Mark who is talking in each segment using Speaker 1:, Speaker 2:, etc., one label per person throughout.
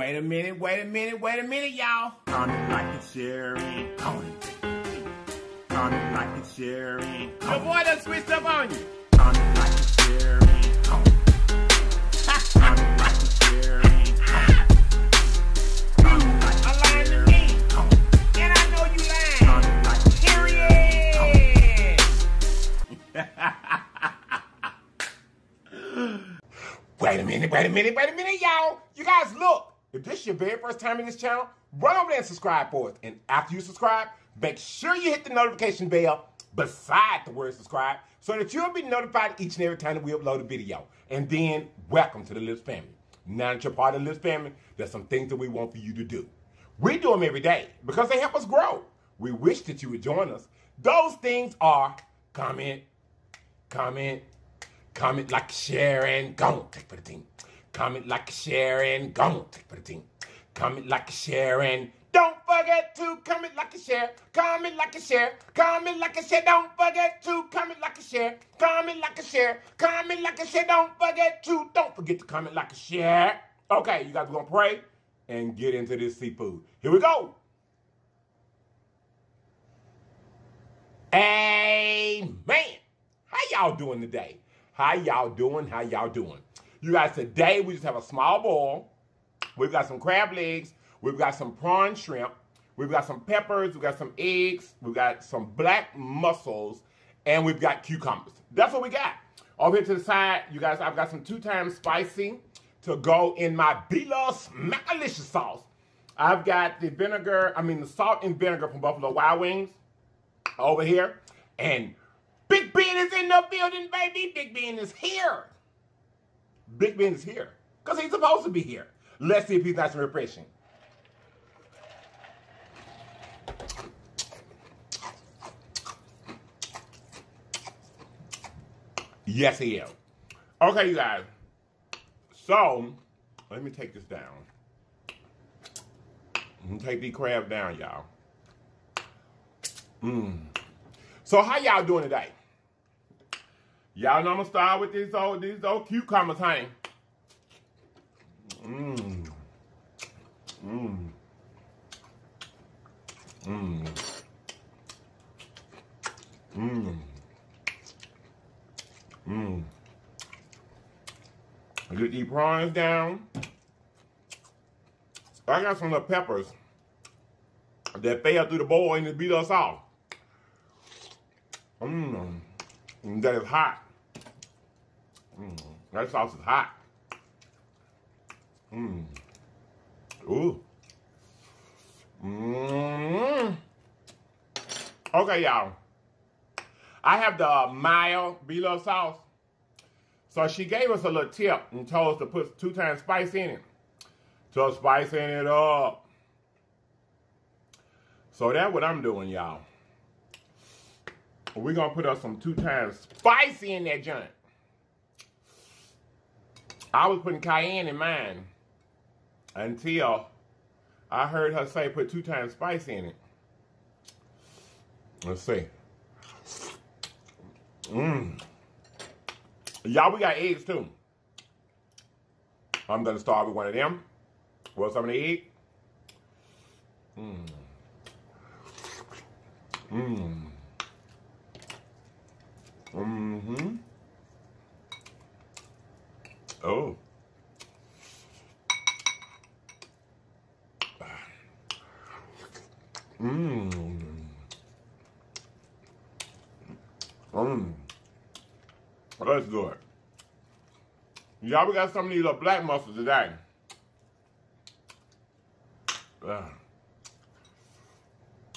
Speaker 1: Wait a minute, wait a minute, wait a minute, y'all.
Speaker 2: Comment, like, share, and comment. Comment, like, share, and
Speaker 1: Your
Speaker 2: comment.
Speaker 1: boy done switched up on you.
Speaker 2: Comment, like, and share, and comment. Comment, like, and share, and comment. Comment, like,
Speaker 1: I
Speaker 2: and
Speaker 1: lied to
Speaker 2: share,
Speaker 1: me.
Speaker 2: and.
Speaker 1: And I know you lying.
Speaker 2: Comment, like, and share, and
Speaker 1: Wait a minute, wait a minute, wait a minute, y'all. You guys look. If this is your very first time in this channel, run over there and subscribe for us. And after you subscribe, make sure you hit the notification bell beside the word subscribe so that you'll be notified each and every time that we upload a video. And then, welcome to the Lips family. Now that you're part of the Lips family, there's some things that we want for you to do. We do them every day because they help us grow. We wish that you would join us. Those things are comment, comment, comment, like, share, and go take for the team. Comment, like, share, and go. Comment, like, share, and don't forget to comment, like, and share. Comment, like, and share. Comment, like, and share. Don't forget to comment, like, and share. Comment, like, and share. Comment, like, and share. Don't forget to. Don't forget to comment, like, and share. Okay, you guys, we're gonna pray and get into this seafood. Here we go. Amen. How y'all doing today? How y'all doing? How y'all doing? You guys, today we just have a small bowl. We've got some crab legs. We've got some prawn shrimp. We've got some peppers. We've got some eggs. We've got some black mussels. And we've got cucumbers. That's what we got. Over here to the side, you guys, I've got some two times spicy to go in my Blove's Smackalicious sauce. I've got the vinegar, I mean the salt and vinegar from Buffalo Wild Wings over here. And Big Ben is in the building, baby. Big Ben is here. Big Ben is here. Because he's supposed to be here. Let's see if he's nice and refreshing. Yes, he is. Okay, you guys. So, let me take this down. Take these crab down, y'all. Mmm. So how y'all doing today? Y'all know I'm gonna start with these old these old cucumbers, honey. Mmm. Mmm. Mmm. Mmm. Mmm. Get these prawns down. I got some little peppers that fell through the bowl and it beat us off. Mmm. That is hot. Mmm. That sauce is hot. Mmm. Ooh. Mmm. Okay, y'all. I have the uh, mild Blove sauce. So she gave us a little tip and told us to put two times spice in it. So spicing it up. So that's what I'm doing, y'all. We're gonna put up some two times spicy in that joint. I was putting cayenne in mine until I heard her say put two times spicy in it. Let's see. Mmm. Y'all, we got eggs too. I'm gonna start with one of them. What's some of the egg? Mmm. Mmm. Mm-hmm. Oh. Mmm. Mmm. That's good. Y'all, we got some of these little black mussels today.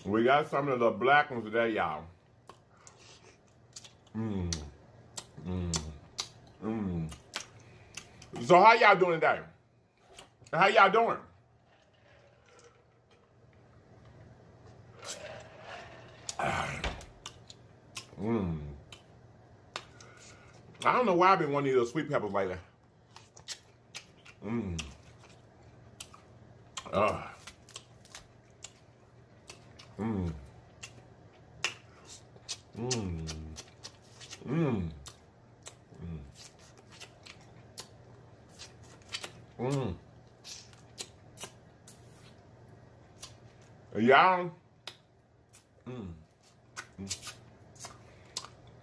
Speaker 1: We got some of the black ones today, y'all. Mmm. Mmm. Mmm. So how y'all doing today? How y'all doing? Mmm. I don't know why I've been wanting those sweet peppers lately. Mmm. Ah. Mmm. Mmm. Mmm. Mmm. Y'all, mm, mm.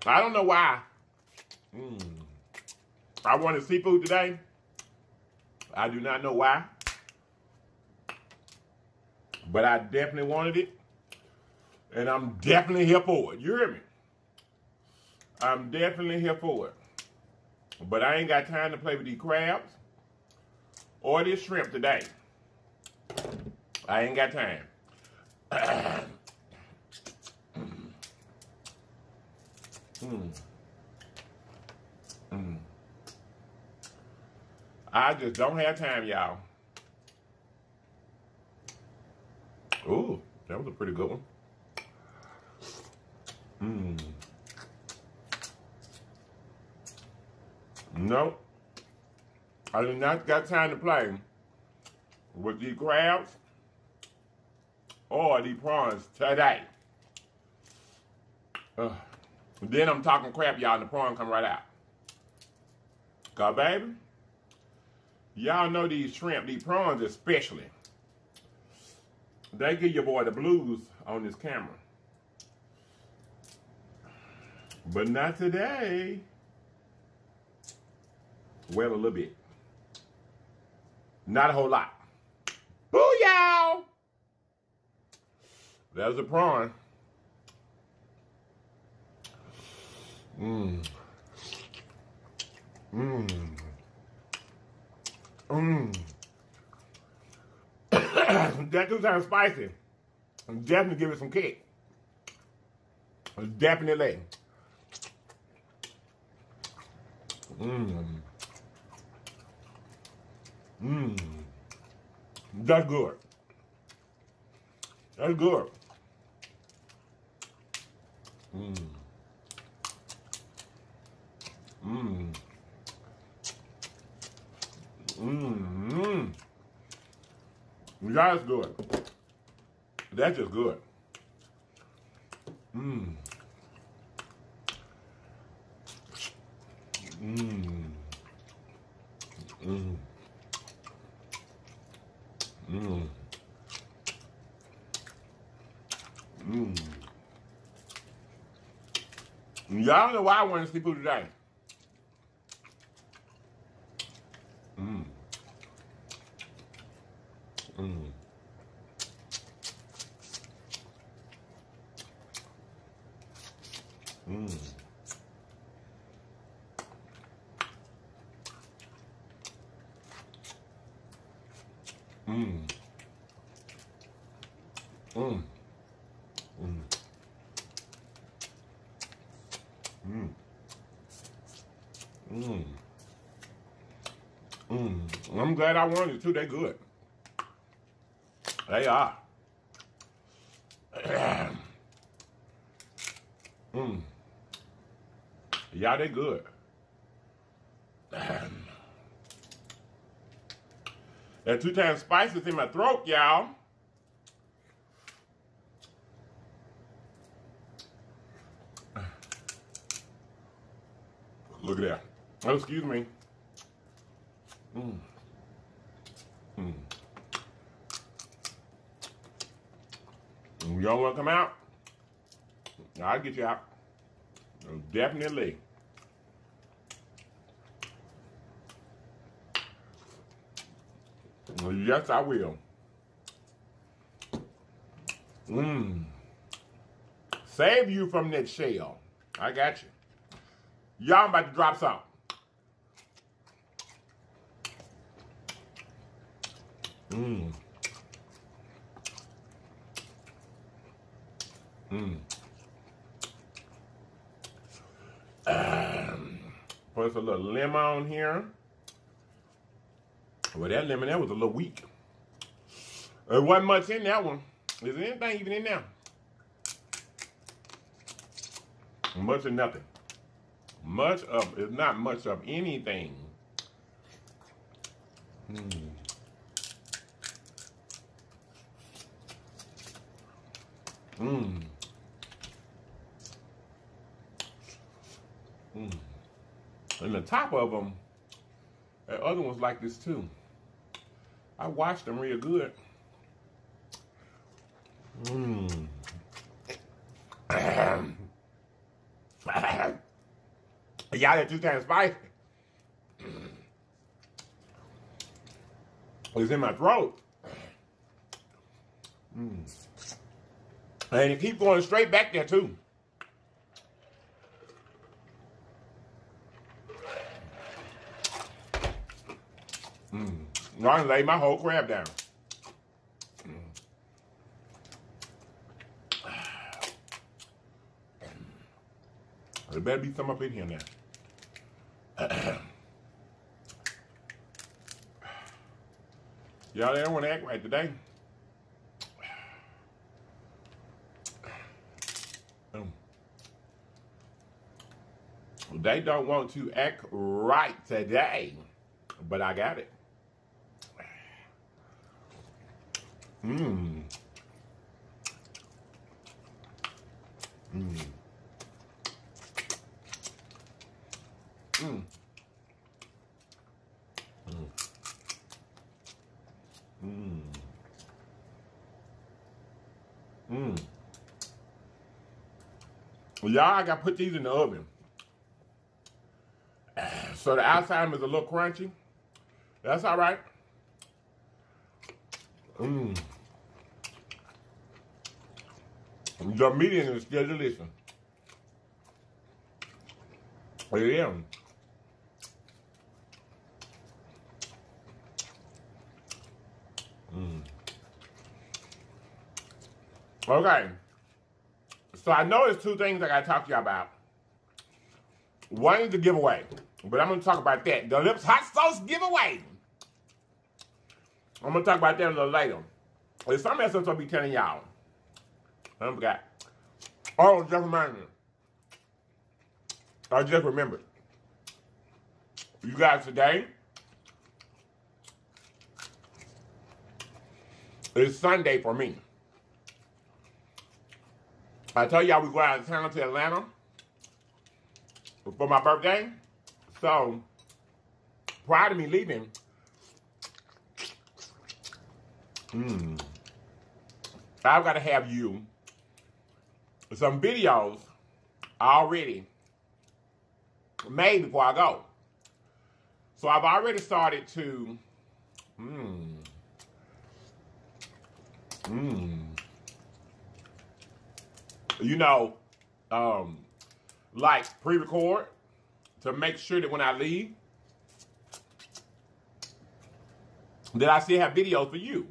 Speaker 1: I don't know why. Mm. I wanted seafood today. I do not know why. But I definitely wanted it. And I'm definitely here for it. You hear me? I'm definitely here for it. But I ain't got time to play with these crabs or this shrimp today. I ain't got time. mm. Mm. I just don't have time, y'all. Ooh, that was a pretty good one. Mmm. No, I do not got time to play with these crabs or these prawns today. Uh, then I'm talking crap, y'all, and the prawn come right out. Cause baby, y'all know these shrimp, these prawns especially. They give your boy the blues on this camera. But not today. Well, a little bit. Not a whole lot. Booyah! There's a prawn. Mmm. Mmm. Mmm. that do sound spicy. Definitely give it some kick. Definitely. Mmm. Mmm. That's good. That's good. Mmm. Mmm. Mmm. That's good. That's just good. Mmm. Mmm. Mmm. Mmm. Mmm. Y'all know why I want to see today. Wanted to. They good. They are. Mmm. Yeah, they good. That two times spices in my throat, y'all. Look at that. Oh, excuse me. Mm. Mm. Y'all want to come out? I'll get you out. Definitely. Yes, I will. Mmm. Save you from that shell. I got you. Y'all about to drop some. Mmm. Mmm. Um, put a little lemon on here. Well, that lemon, that was a little weak. There wasn't much in that one. Is there anything even in there? Much of nothing. Much of, it's not much of anything. Hmm. Mmm. And the top of them, the other ones like this too. I washed them real good. Mmm. Y'all that two times spicy. It's in my throat. Mm. And it keeps going straight back there too. Mm. I lay my whole crab down. Mm. There better be some up in here now. Y'all, don't want to act right today. Um, They don't want to act right today, but I got it. Mmm. Mmm. Mmm. Mmm. Mmm. Mmm. Well, y'all, I got to put these in the oven. So the outside is a little crunchy. That's all right. Mmm. The medium is still delicious. It is. Mm. Okay. So I know there's two things I gotta talk to you about. One is the giveaway, but I'm gonna talk about that. The Lips Hot Sauce giveaway. I'm gonna talk about that a little later. There's something else gonna be telling y'all. I forgot. Oh, just reminded me. I just remembered. You guys today is Sunday for me. I tell y'all we go out of town to Atlanta for my birthday. So prior to me leaving, mm, I've got to have you some videos already made before I go. So I've already started to, mmm, mmm, you know, um, like pre-record to make sure that when I leave, that I still have videos for you.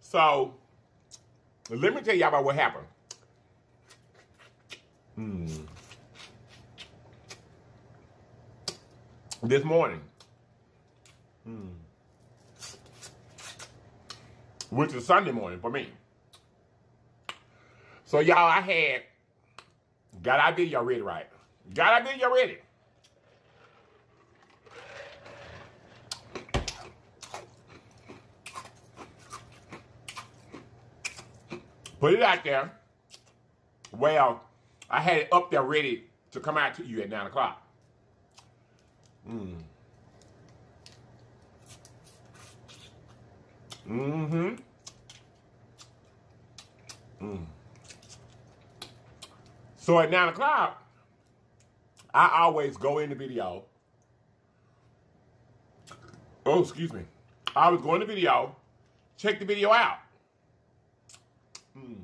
Speaker 1: So let me tell y'all about what happened. Hmm. This morning. Hmm. Which is Sunday morning for me. So y'all, I had got our video ready right. Got our video ready. Put it out there. Well, I had it up there ready to come out to you at 9 o'clock. Mm. Mm-hmm. Mm. So at 9 o'clock, I always go in the video. Oh, excuse me. I was going in the video, check the video out. Mm.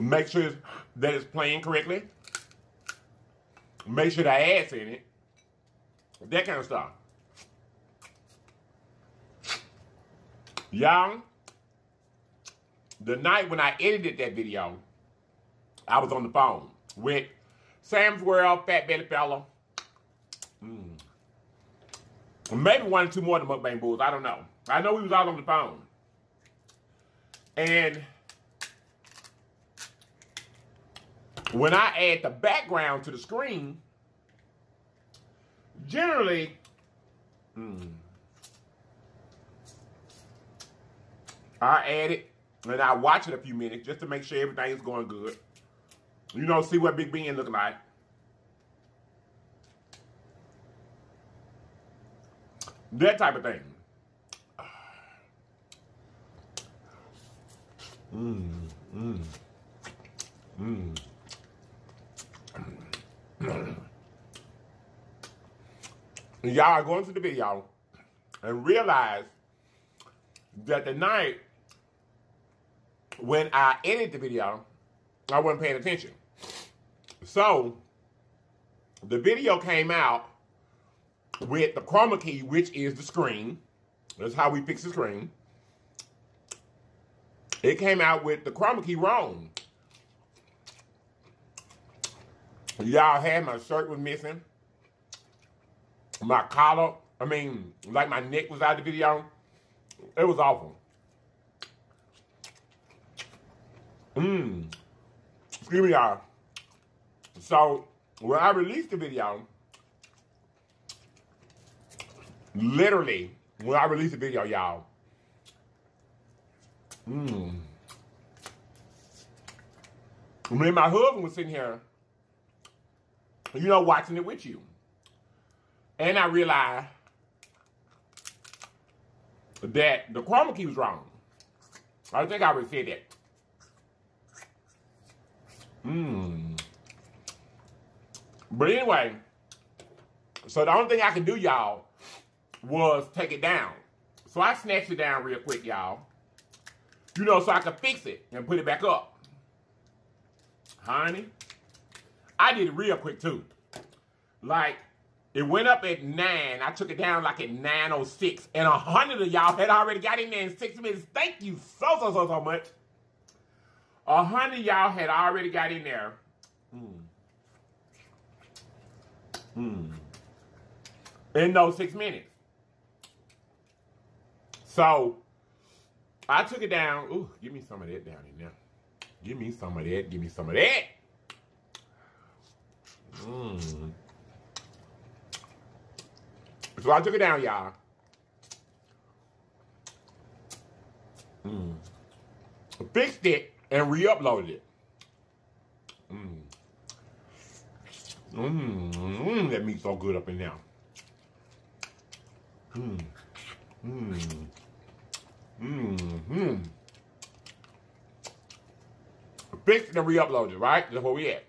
Speaker 1: Make sure that it's playing correctly. Make sure the ads in it. That kind of stuff. Young, the night when I edited that video, I was on the phone with Sam's World, Fat Belly Fella. Mm. Maybe one or two more of the mukbang bulls. I don't know. I know we was all on the phone. And when I add the background to the screen, generally, mm, I add it and I watch it a few minutes just to make sure everything is going good. You know, see what Big Ben looking like. That type of thing. Mmm. Mmm. Mmm. Y'all go into the video and realize that the night when I edited the video, I wasn't paying attention. So the video came out with the chroma key, which is the screen. That's how we fix the screen. It came out with the chroma key wrong. Y'all had my shirt was missing. My collar, I mean, like my neck was out of the video. It was awful. Mmm. Excuse me, y'all. So, when I released the video, literally, when I released the video, y'all, mmm. When my husband was sitting here, you know, watching it with you. And I realized that the chroma key was wrong. I think I say that. Mmm. But anyway, so the only thing I could do, y'all, was take it down. So I snatched it down real quick, y'all. You know, so I could fix it and put it back up. Honey, I did it real quick too. Like, it went up at 9. I took it down like at 9.06. And a hundred of y'all had already got in there in six minutes. Thank you so, so, so, so much. A hundred y'all had already got in there. Mm. Mm. In those six minutes. So, I took it down. Ooh, give me some of that down in there. Give me some of that. Give me some of that. Mmm. So I took it down, y'all. Mm. Fixed it and re-uploaded it. Mmm. Mmm. Mm, that meat's so good up in there. Mmm. Mmm. Mmm. Mmm. Fixed and re-uploaded right? That's where we at.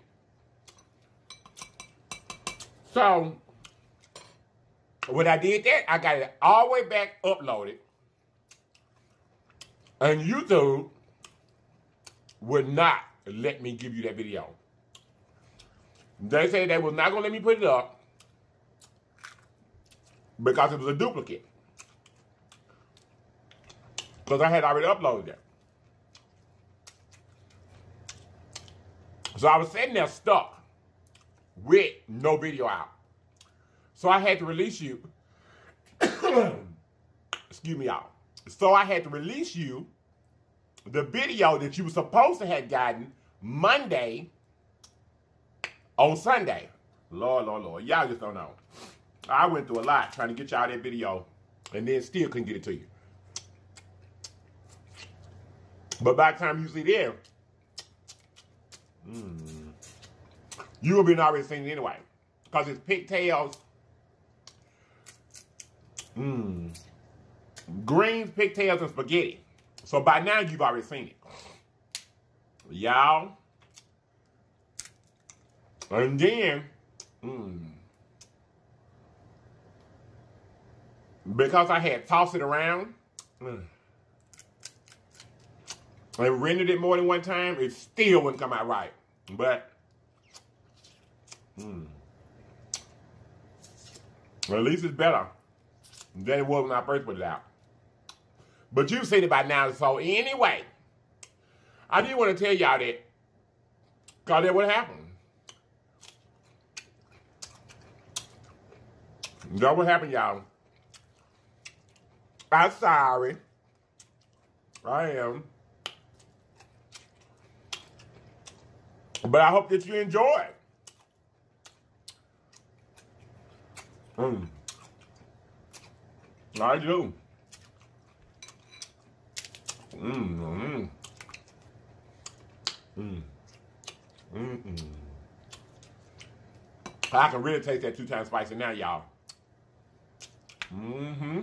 Speaker 1: So, when I did that, I got it all the way back uploaded. And YouTube would not let me give you that video. They say they was not going to let me put it up because it was a duplicate. Because I had already uploaded it. So I was sitting there stuck with no video out. So I had to release you. Excuse me, y'all. So I had to release you the video that you were supposed to have gotten Monday on Sunday. Lord, Lord, Lord. Y'all just don't know. I went through a lot trying to get y'all that video and then still couldn't get it to you. But by the time you see there, mm, you will be already seen it anyway. Because it's pigtails, mmm, greens, pigtails, and spaghetti. So by now, you've already seen it. Y'all. And then, mm, because I had tossed it around, mm, and rendered it more than one time, it still wouldn't come out right. But, mm, at least it's better than it was when I first put it out. But you've seen it by now. So anyway, I did want to tell y'all that, because that what happened. That what happened, y'all. I'm sorry. I am. But I hope that you enjoy it. Mm. I do. Mmm, mmm. Mmm. Mmm. I can really taste that two times spicy now, y'all. Mm-hmm.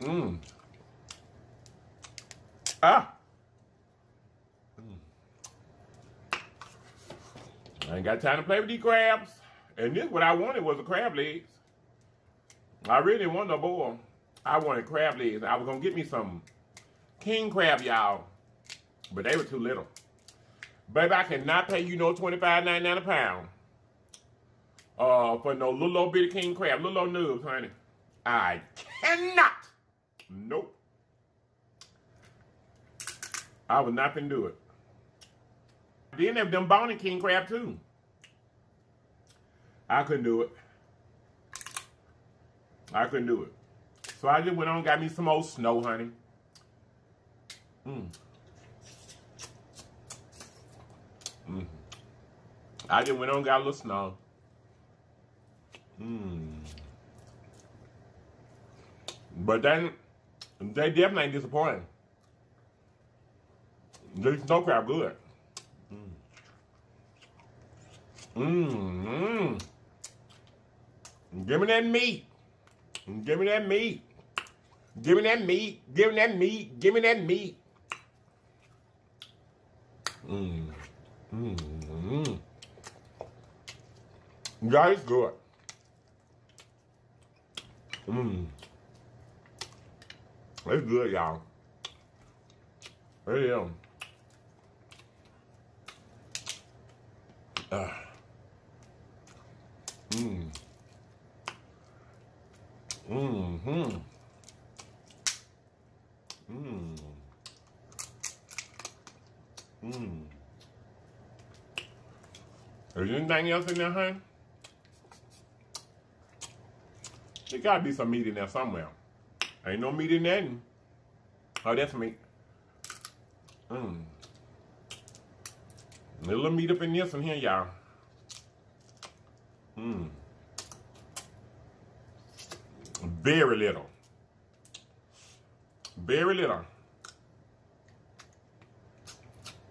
Speaker 1: Mmm. Ah. Mm. I ain't got time to play with these crabs. And this what I wanted was a crab legs. I really didn't want no boil. I wanted crab legs. I was gonna get me some king crab, y'all. But they were too little. Baby, I cannot pay you no twenty five ninety nine a pound. Uh, for no little old bitty king crab, little old nubs, honey. I cannot. Nope. I would not finna do it. Then have them bony king crab too. I couldn't do it. I couldn't do it. So I just went on got me some old snow, honey. Mm. Mm. I just went on got a little snow. Mm. But then, they definitely ain't disappointing. The snow crab good. Mmm. Mmm. Give me that meat. Give me that meat. Give me that meat. Give me that meat. Give me that meat. Mmm. Mmm. Mmm. That is good. Mmm. It's good, y'all. It is. Mmm. Mm-hmm. Mmm. Mmm. Is there anything else in there, honey? There gotta be some meat in there somewhere. Ain't no meat in there. Oh, that's meat. Mmm. Little meat up in this one here, y'all. Mmm. Very little. Very little.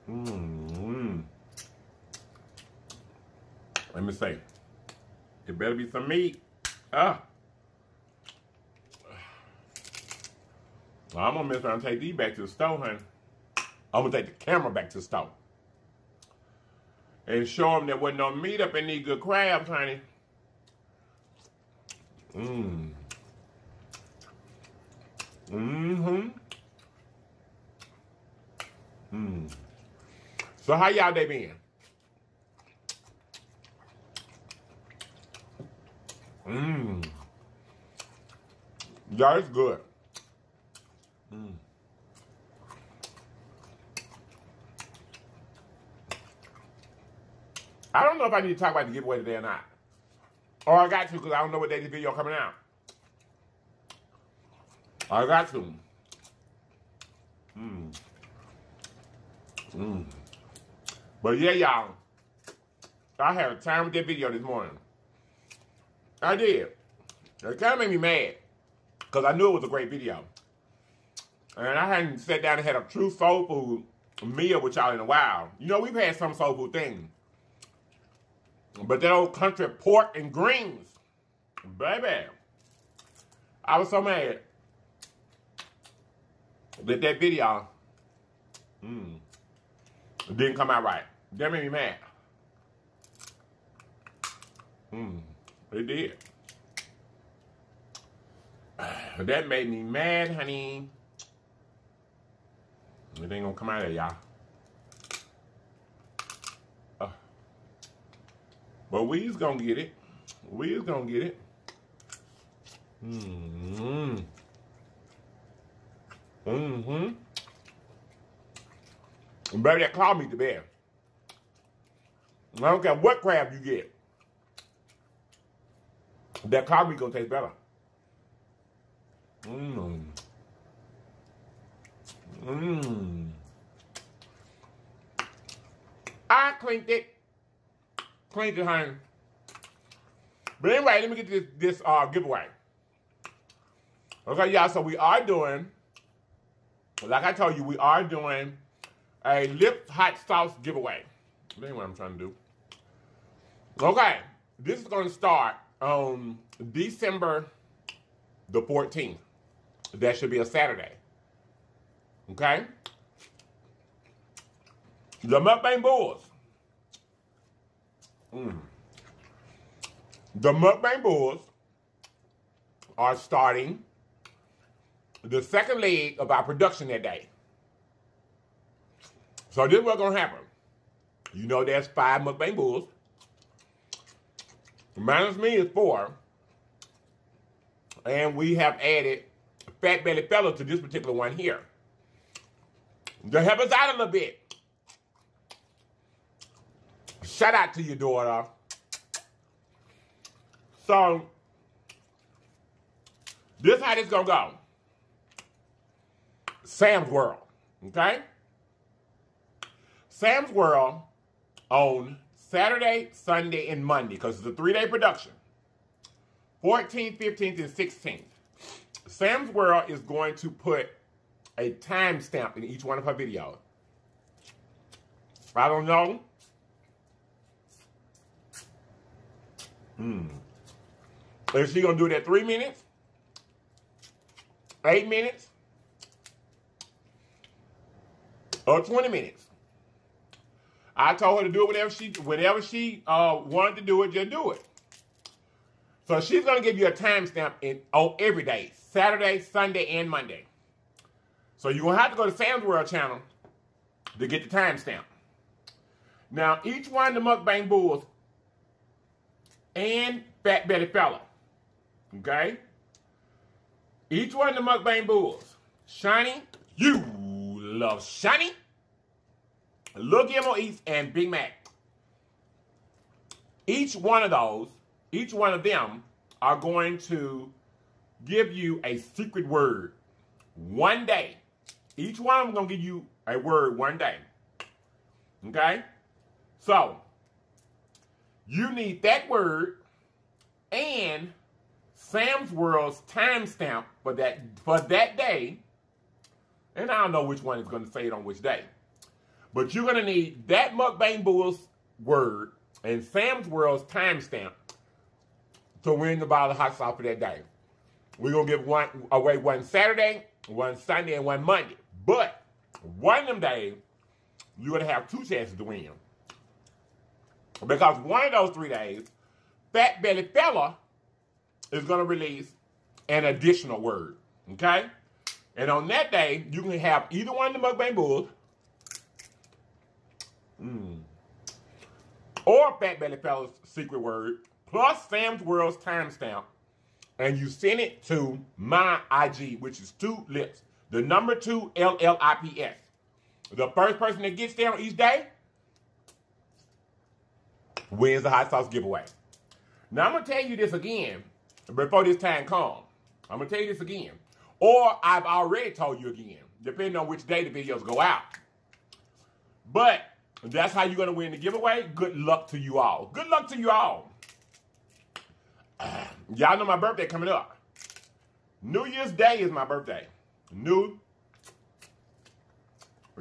Speaker 1: Mmm. Let me say. It better be some meat. Ah. I'm gonna mess around and take these back to the store, honey. I'm gonna take the camera back to the store. And show them there wasn't no meat up in these good crabs, honey. Mmm. Mm-hmm. Mm. So how y'all day been? Mmm. Yeah, it's good. Mm. I don't know if I need to talk about the giveaway today or not. Or I got to because I don't know what day the video coming out. I got to. Mmm. Mmm. But yeah, y'all. I had a time with that video this morning. I did. It kind of made me mad. Because I knew it was a great video. And I hadn't sat down and had a true soul food meal with y'all in a while. You know, we've had some soul food things. But that old country pork and greens. Baby. I was so mad. That that video mm, didn't come out right. That made me mad. Mm, it did. That made me mad, honey. It ain't gonna come out of y'all. Uh, but we's gonna get it. We's gonna get it. Mm-hmm. Mm-hmm. Baby, that claw meat the best. I don't care what crab you get. That claw meat gonna taste better. Mmm. Mmm. I cleaned it. Cleaned it, honey. But anyway, let me get this this uh giveaway. Okay, y'all, so we are doing, like I told you, we are doing a lip hot sauce giveaway. That ain't what I'm trying to do. Okay, this is going to start on December the 14th. That should be a Saturday. Okay? The Mukbang Bulls. Mm. The Mukbang Bulls are starting the second leg of our production that day. So this is what's gonna happen. You know there's five Mukbang Bulls. Minus me is four. And we have added Fat Belly Fella to this particular one here. To help us out a little bit. Shout out to your daughter. So, this how this gonna go. Sam's World, okay? Sam's World on Saturday, Sunday, and Monday, because it's a three-day production. 14th, 15th, and 16th. Sam's World is going to put a timestamp in each one of her videos. I don't know. Hmm. Is she gonna do that three minutes? Eight minutes? Or 20 minutes? I told her to do it whenever she whenever she uh, wanted to do it, just do it. So she's gonna give you a timestamp in on every day, Saturday, Sunday, and Monday. So you're gonna have to go to Sam's World channel to get the timestamp. Now each one of the mukbang bulls and Fat Belly Fella, okay? Each one of the mukbang bulls, Chani, you love Chani, Lil Gilmo Eats, and Big Mack. Each one of those, each one of them are going to give you a secret word one day. Each one of them going to give you a word one day. Okay? So, you need that word and Sam's World's timestamp for that for that day. And I don't know which one is going to say it on which day. But you're going to need that Mukbang Bulls word and Sam's World's timestamp to win the bottle of hot sauce for that day. We're going to give one away one Saturday, one Sunday, and one Monday. But one of them days, you're going to have two chances to win. Because one of those three days, Fat Belly Fella is going to release an additional word. Okay? And on that day, you can have either one of the Mukbang Bulls mm, or Fat Belly Fella's secret word plus Sam's World's timestamp. And you send it to my IG, which is two lips. The number two L L I P S. The first person that gets there on each day wins the hot sauce giveaway. Now I'm gonna tell you this again before this time comes. I'm gonna tell you this again. Or I've already told you again, depending on which day the videos go out. But that's how you're gonna win the giveaway. Good luck to you all. Good luck to you all. Y'all know my birthday coming up. New Year's Day is my birthday. New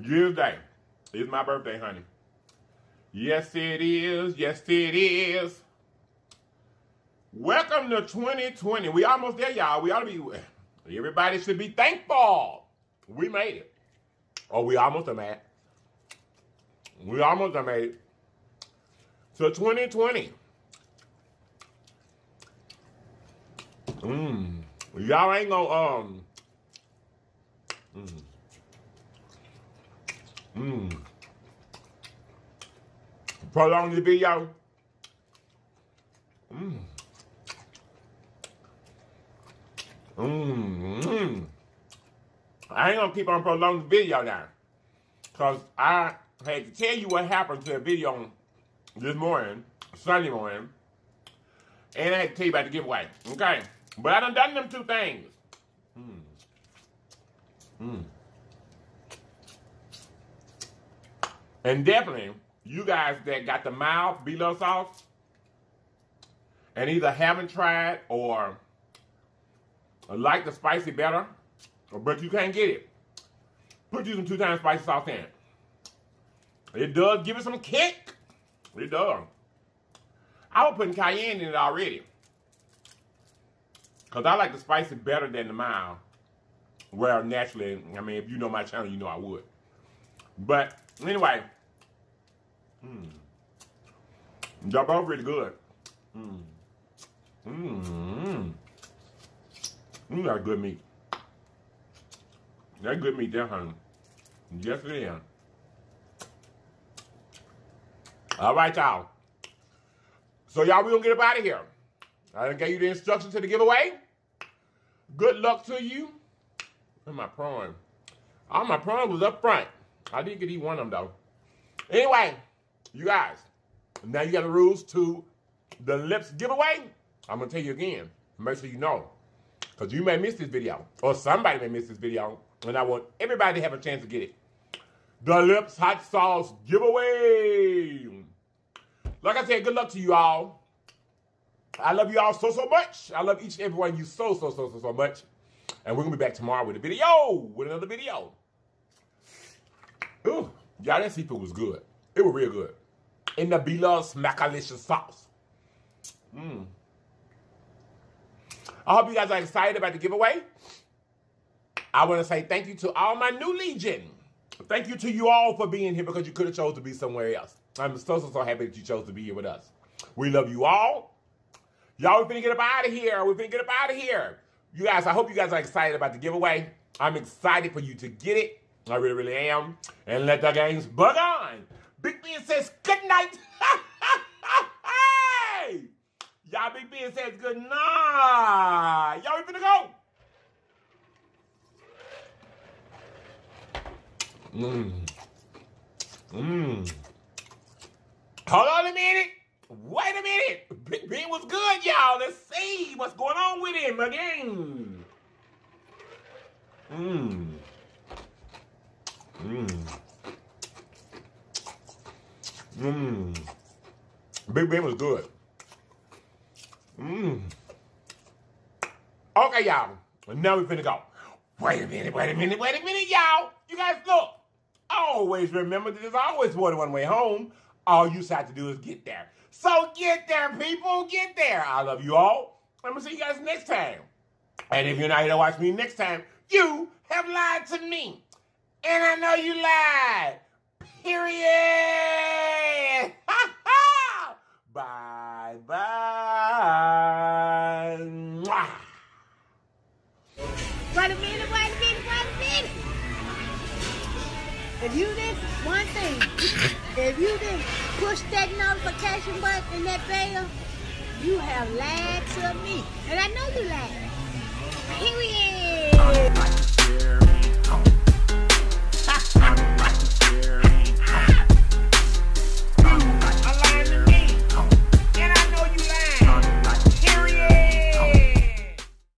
Speaker 1: Year's Day is my birthday, honey. Yes, it is. Yes, it is. Welcome to 2020. We almost there, y'all. We ought to be. Everybody should be thankful. We made it. Oh, we almost made. We almost made it. So 2020. Mmm. Y'all ain't gonna um. Mmm. Mmm. Prolong the video. Mmm. Mmm. Mmm. I ain't gonna keep on prolonging the video now. Cause I had to tell you what happened to the video this morning, Sunday morning. And I had to tell you about the giveaway. Okay. But I done done them two things. Mmm. Mmm. And definitely, you guys that got the mild Blove sauce and either haven't tried or like the spicy better, but you can't get it, put you some two times spicy sauce in. It does give it some kick. It does. I was putting cayenne in it already. Because I like the spicy better than the mild. Well, naturally, I mean, if you know my channel, you know I would. But anyway, Mm. Y'all both really good. Mmm. Mmm. Mmm, that's good meat. That's good meat there, honey. Yes, it is. All right, y'all. So, y'all, we gonna get up out of here. I done gave you the instructions to the giveaway. Good luck to you. And my prawn. All my prawn was up front. I didn't get eat one of them, though. Anyway, you guys, now you got the rules to the LLIPS giveaway. I'm gonna tell you again. Make sure you know. Because you may miss this video. Or somebody may miss this video. And I want everybody to have a chance to get it. The LLIPS Hot Sauce Giveaway. Like I said, good luck to you all. I love you all so, so much. I love each and every one of you so, so, so, so, so much. And we're going to be back tomorrow with a video. With another video. Ooh, y'all, that seafood was good. It was real good. In the Blove's Smackalicious sauce. Mmm. I hope you guys are excited about the giveaway. I want to say thank you to all my new legion. Thank you to you all for being here because you could have chose to be somewhere else. I'm so, so, so happy that you chose to be here with us. We love you all. Y'all, we finna get up out of here. We finna get up out of here. You guys, I hope you guys are excited about the giveaway. I'm excited for you to get it. I really, really am. And let the games bug on. Big Ben says good night. hey! Y'all, Big Ben says good night. Y'all, we finna go. Mmm. Mmm. Hold on a minute. Wait a minute. Big Ben was good, y'all. Let's see what's going on with him again. Mmm. Mmm. Mmm. Big Ben was good. Mmm. Okay, y'all. Now we finna go. Wait a minute, wait a minute, wait a minute, y'all. You guys look. Always remember that there's always more than one way home. All you have to do is get there. So get there, people. Get there. I love you all. I'm going to see you guys next time. And if you're not here to watch me next time, you have lied to me. And I know you lied. Period. bye bye.
Speaker 3: If you didn't, one thing, if you didn't push that notification button and that bell, you have lied to me. And I know you lied. Period.